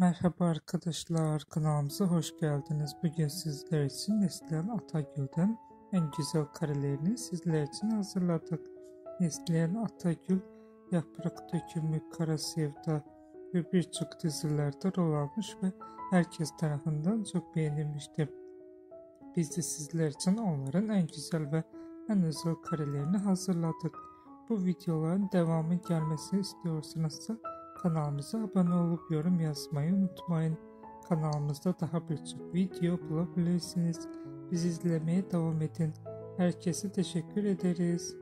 Merhaba arkadaşlar, kanalımıza hoş geldiniz. Bugün sizler için Neslihan Atagül'den en güzel karelerini sizler için hazırladık. Neslihan Atagül, Yaprak Dökümü, Kara Sevda ve birçok dizilerde rol almış ve herkes tarafından çok beğenilmişti. Biz de sizler için onların en güzel ve en özel karelerini hazırladık. Bu videoların devamı gelmesini istiyorsanız da kanalımıza abone olup yorum yazmayı unutmayın. Kanalımızda daha birçok video bulabilirsiniz. Bizi izlemeye devam edin. Herkese teşekkür ederiz.